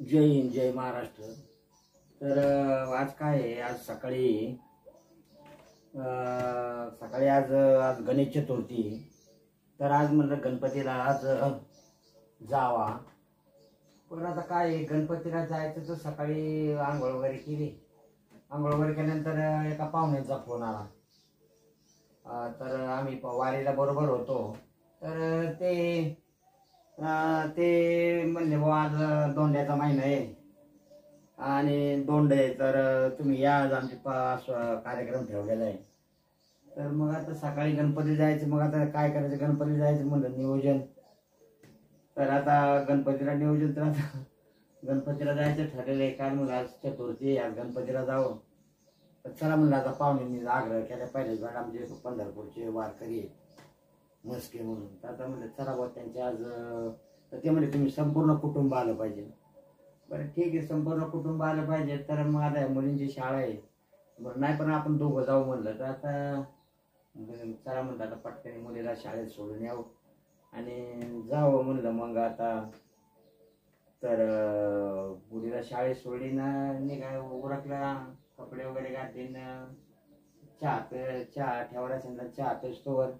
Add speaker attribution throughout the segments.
Speaker 1: जय हिंद जय महाराष्ट्र. तर आज काय आहे? आज सकाळी सकाळी आज आज गणेश चतुर्थी तर आज म्हणलं गणपतीला आज जावा. पण आता काय गणपतीला जायचं तर सकाळी आंघोळ वगैरे केली. आंघोळ वगैरे केल्यानंतर एका पाहुण्याचा फोन आला. तर आम्ही प- वारीला बरोबर होतो. तर ते ते म्हणले भाऊ आज दोंड्याचा महिना आहे. आणि दोंड आहे तर तुम्ही या आज आमचे कार्यक्रम ठेवलेला आहे. तर मग आता सकाळी गणपती जायचं मग आता काय करायचं? गणपती जायचं म्हणलं नियोजन. तर आता गणपतीला नियोजन तर आता गणपतीला जायचं ठरलेलं आहे. काय म्हणलं आज चतुर्थी आज गणपतीला जावं. तर चला म्हणलं आता पाहुण्यांनी आग्रह केला पाहिजे आमचे पंढरपूरचे वारकरी आहेत मस्के म्हणून. तर आता म्हणलं चला बुवा त्यांचे आज तर ते म्हणले तुम्ही संपूर्ण कुटुंब आलं पाहिजे. बरं ठीक आहे संपूर्ण कुटुंब आलं पाहिजे तर मग आता मुलींची शाळा आहे. बरं नाही पण आपण दोघं जाऊ म्हणलं तर आता चला म्हणलं आता पटकन मुलीला शाळेत सोडून यावं. आणि जावं म्हणलं मग आता तर मुलीला शाळेत सोडली ना निघा उरकला कपडे वगैरे घातले ना चहा पे चहा ठेवला ना चहा पेस्तोवर.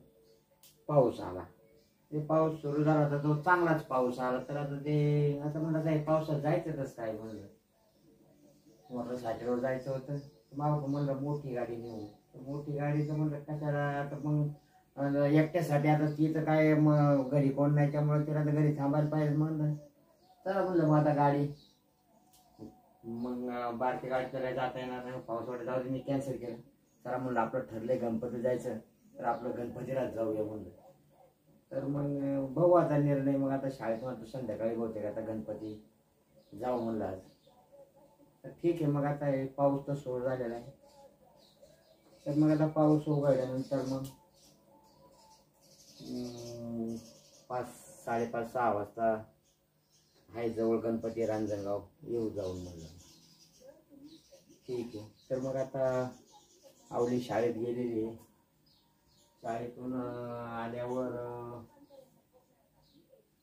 Speaker 1: पाऊस आला. ते पाऊस सुरू झाला तर तो चांगलाच पाऊस आला. तर आता ते आता म्हणलं काय पावसात जायचं तसं काय म्हणलं. मोटरसायकलवर जायचं होतं. मागं म्हणलं मोठी गाडी नेऊ. तर मोठी गाडी तर म्हणलं कशाला आता मग एकट्यासाठी आता ती तर काय मग घरी कोण नाही त्यामुळे तिला तर घरी थांबायला पाहिजे म्हणलं. चला म्हणलं मग आता गाडी. मग अं, बारकी गाडी तर जाता येणार नाही. पावसाळ्यात जाऊ मी कॅन्सल केलं. चला म्हणलं आपलं ठरलंय गणपती जायचं. तर आपलं गणपतीलाच जाऊया म्हणलं. तर मग भाऊ आता निर्णय. मग आता शाळेत म्हणतो संध्याकाळी बहुतेक आता गणपती जाऊ म्हणलं आज. तर ठीक आहे मग आता हे पाऊस तर सोड झालेला आहे. तर मग आता पाऊस उघडल्यानंतर मग पाच साडेपाच सहा वाजता आहे जवळ गणपती रांजणगाव येऊ जाऊन म्हणलं. ठीक आहे. तर मग आता आवली शाळेत गेलेली आहे. शाळेतून आल्यावर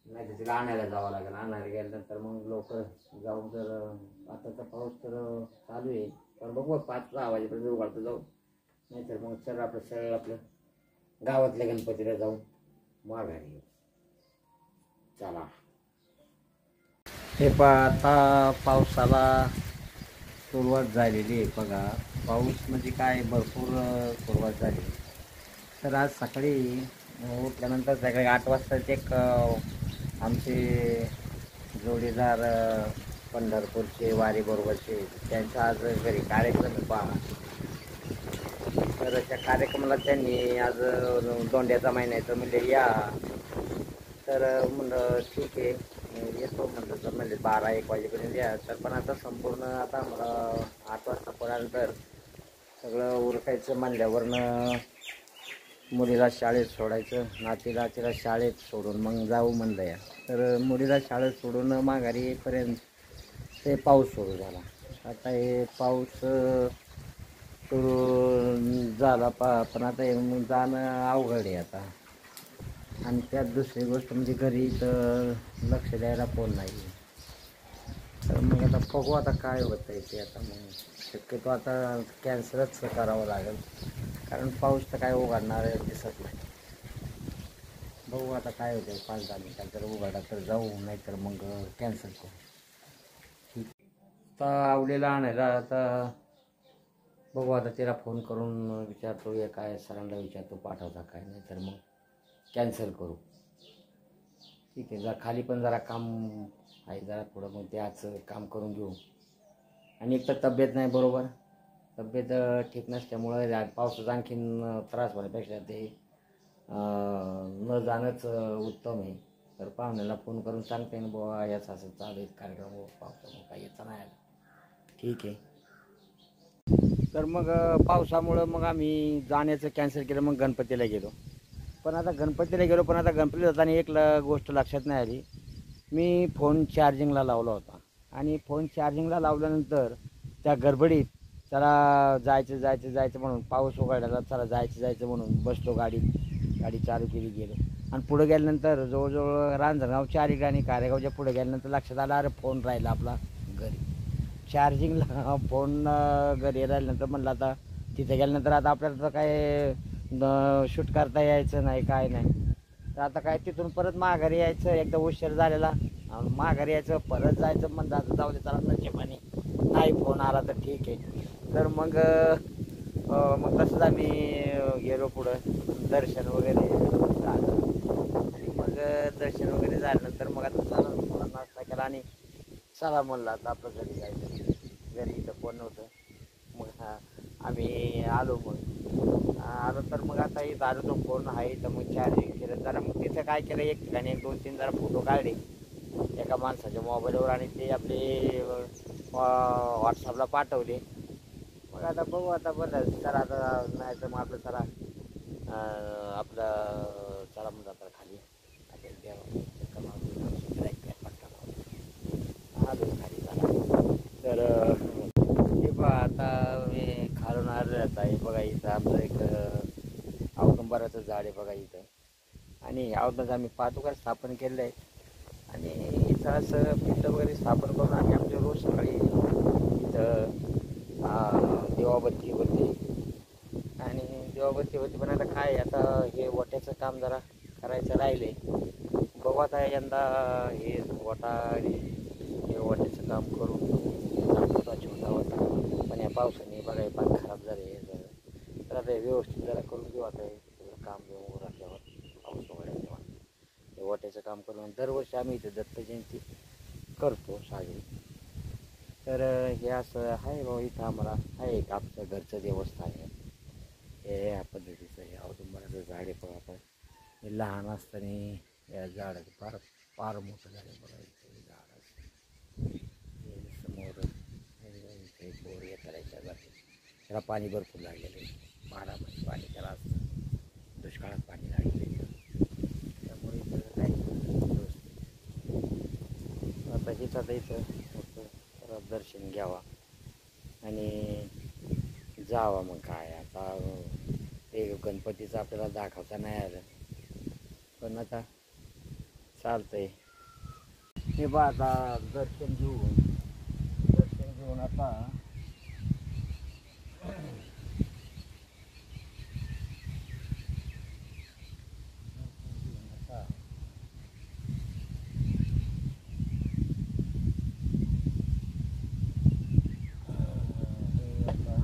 Speaker 1: नाही तर तिला आणायला जावं लागेल. आणायला गेल्यानंतर मग लवकर जाऊन जर आताचा पाऊस तर चालू आहे. पण बघू पाच सहा वाजेपर्यंत उघडतं जाऊ. नाहीतर मग सर आपलं सरळ आपलं गावातल्या गणपतीला जाऊन माघारी चला. हे पा आता पावसाला सुरुवात झालेली आहे. बघा पाऊस म्हणजे काय? भरपूर सुरुवात झाली तर आज सकाळी उठल्यानंतर सकाळी आठ वाजताच एक आमचे जोडीदार पंढरपूरचे वारीबरोबरचे त्यांचा आज घरी कार्यक्रम पहा. तर त्या कार्यक्रमाला त्यांनी आज दोंड्याचा महिन्याचं म्हणजे या. तर म्हणलं ठीक आहे. येतो म्हणलं तर म्हणजे बारा एक वाजेपर्यंत या. तर पण आता संपूर्ण आता मला आठ वाजता पर्यंतर सगळं उरकायचं म्हणल्यावरनं मुलीला शाळेत सोडायचं नातीला तिला शाळेत सोडून मग जाऊ म्हणलं या. तर मुलीला शाळेत सोडून माघारी येईपर्यंत ते पाऊस सुरू झाला. आता हे पाऊस सुरू झाला पा पण आता हे मग जाणं अवघड आहे आता. आणि त्यात दुसरी गोष्ट म्हणजे घरी तर लक्ष द्यायला कोण नाही तर मग आता बघू आता काय होतं आहे ते आता मग. शक्यतो आता कॅन्सलच करावं लागेल. कारण पाऊस तर काय उघडणार आहे दिसत नाही. बघू आता काय होतं पाच दहा मिनटात जर उघडला तर जाऊ नाही तर मग कॅन्सल करू. ठीक आवलेला आणायला आता बघू आता तिला फोन करून विचारतो या काय सरांना विचारतो पाठवता काय नाही तर मग कॅन्सल करू. ठीक आहे जरा खाली पण जरा काम आहे जरा थोडं मग ते आज काम करून घेऊ. आणि एक तर तब्येत नाही बरोबर. तब्येत ठीक नसल्यामुळं पावसाचा आणखीन त्रास होण्यापेक्षा ते न जाणंच उत्तम आहे. तर पाहुण्याला फोन करून सांगते ना बुवा याचा असं चालू आहे कार्यक्रम पावसामुळे काही याचा नाही. आला ठीक आहे. तर मग पावसामुळं मग आम्ही जाण्याचं कॅन्सल केलं मग गणपतीला गेलो. पण आता गणपतीला गेलो पण आता गणपती जाताना एक ल गोष्ट लक्षात नाही आली. मी फोन चार्जिंगला लावला होता. आणि फोन चार्जिंगला लावल्यानंतर त्या गडबडीत चला जायचं जायचं जायचं म्हणून. पाऊस उघडला चला जायचं जायचं म्हणून बसलो गाडीत. गाडी चालू केली गेलो. आणि पुढे गेल्यानंतर जवळजवळ रांजणगाव चार आणि कारेगावच्या पुढे गेल्यानंतर लक्षात आलं अरे फोन राहिला आपला घरी. चार्जिंगला फोन घरी राहिल्यानंतर म्हणलं आता तिथे गेल्यानंतर आता आपल्याला तर काय शूट करता यायचं नाही काय नाही. तर आता काय तिथून परत माघारी यायचं एकदा उशीर झालेला. माघारी यायचं परत जायचं म्हणलं आता जाऊ दे चला नशिबाने. नाही फोन आला तर ठीक आहे. तर मग मग तसंच आम्ही गेलो पुढं. दर्शन वगैरे झालं. आणि मग दर्शन वगैरे झाल्यानंतर मग आता चला थोडा नाश्ता केला आणि चला म्हणला आता आपलं घरी जायचं. घरी इथं कोण नव्हतं. मग हा आम्ही आलो मग. आलो तर मग आता इथं आलो तो फोन आहे तर मग चार्जिंग केलं जरा मग तिथं काय केलं एक ठिकाणी एक दोन तीन जरा फोटो काढले. एका माणसाच्या मोबाईलवर आणि ते आपले व्हॉट्सअपला पाठवले. मग आता बघू आता बरं सर आता नाही तर मग आपलं चला आपला आपलं चला मग आता खाली. आलो खाली झाला तर हे बघा आता मी खालून आलेलं आहे बघा इथं आपलं एक औदुंबराचं झाड आहे बघा इथं. आणि औदंच आम्ही पादुका स्थापन केलेलं आहे. आणि इथं असं पिठं वगैरे स्थापन करून आम्ही आमच्या रोज सकाळी इथं दिवाबत्ती होती. आणि दिवाबत्ती होती पण आता काय आता हे वट्याचं काम जरा करायचं राहिले. बघू आता यंदा हे वटा आणि हे वट्याचं काम करून छोटा होता पण या पावसाने बघा पाक खराब झाले हे जरा तर आता हे व्यवस्थित जरा करून घेऊ आता हे काम बिम उरकल्यावर पाऊस वगैरे तेव्हा. हे वट्याचं काम करून दरवर्षी आम्ही इथे दत्त जयंती करतो साजरी. तर हे असं आहे भाऊ इथं आम्हाला आहे एक आमचं घरचं देवस्थान आहे. हे या पद्धतीचं हे औदुंबराचं झाड आहे पण आपण. हे लहान असताना या झाडाचं फार फार मोठं झालं बघा इथे झाड असतं समोर इथे पोर बोर येतात याच्या जाते त्याला पाणी भरपूर लागलेलं आहे. बारामध्ये पाणी त्याला असतं दुष्काळात पाणी लागलेलं आहे. त्यामुळे इथं काही आता हेच आता इथं दर्शन घ्यावा आणि जावा मग काय. आता ते गणपतीचं आपल्याला दाखवता नाही आलं. पण आता चालतंय. हे बा आता दर्शन घेऊन दर्शन घेऊन आता दर्शन घेऊन आता हे आता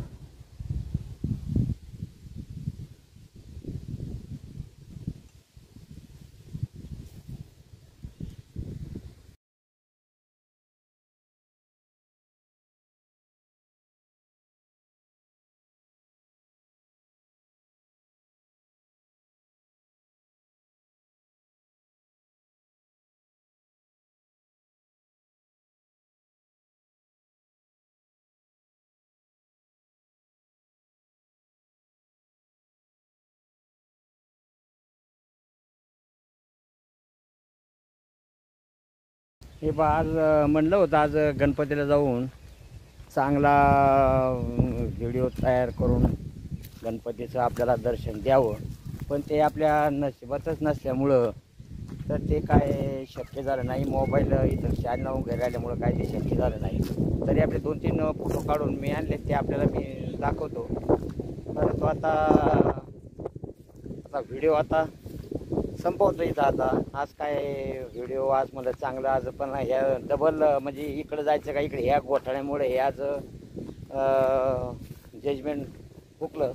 Speaker 1: हे बा आज म्हणलं होतं आज गणपतीला जाऊन चांगला व्हिडिओ तयार करून गणपतीचं आपल्याला दर्शन द्यावं. पण ते आपल्या नशिबातच नसल्यामुळं तर ते काय शक्य झालं नाही. मोबाईल इथं चॅनल वगैरे आल्यामुळं काय ते शक्य झालं नाही. तरी आपले दोन तीन फोटो काढून मी आणले ते आपल्याला मी दाखवतो. परंतु आता आता व्हिडिओ आता संपवतो इथं आता. आज काय व्हिडिओ आज मला चांगलं आज पण ह्या डबल म्हणजे इकडं जायचं का इकडे? ह्या घोटाळ्यामुळे हे आज जजमेंट हुकलं.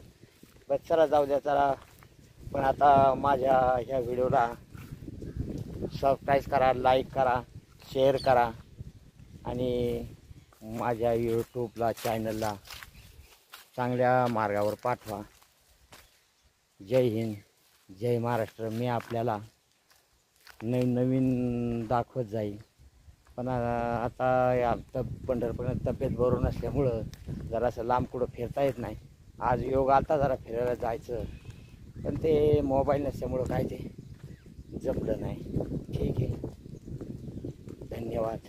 Speaker 1: बस चला जाऊ द्या चला. पण आता माझ्या ह्या व्हिडिओला सबस्क्राईब करा लाईक करा शेअर करा. आणि माझ्या यूट्यूबला चॅनलला चांगल्या मार्गावर पाठवा. जय हिंद. जय महाराष्ट्र. मी आपल्याला नवीन नवीन दाखवत जाईल पण आता या तब पंढरपूर तब्येत बरोबर नसल्यामुळं जरासं लांब कुठं फिरता येत नाही. आज योग आता जरा फिरायला जायचं. पण ते मोबाईल नसल्यामुळं काय ते जमलं नाही. ठीक आहे. धन्यवाद.